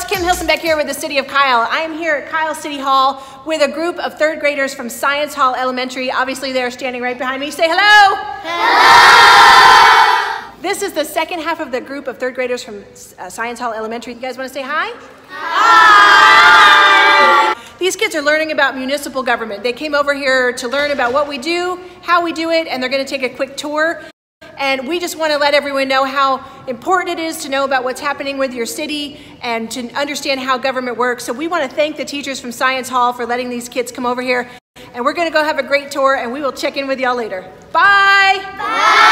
it's Kim Hilson here with the City of Kyle. I am here at Kyle City Hall with a group of third graders from Science Hall Elementary. Obviously, they're standing right behind me. Say hello. Hello. This is the second half of the group of third graders from uh, Science Hall Elementary. You guys want to say hi? Hi. These kids are learning about municipal government. They came over here to learn about what we do, how we do it, and they're going to take a quick tour. And we just want to let everyone know how important it is to know about what's happening with your city and to understand how government works. So we want to thank the teachers from Science Hall for letting these kids come over here. And we're going to go have a great tour and we will check in with y'all later. Bye. Bye.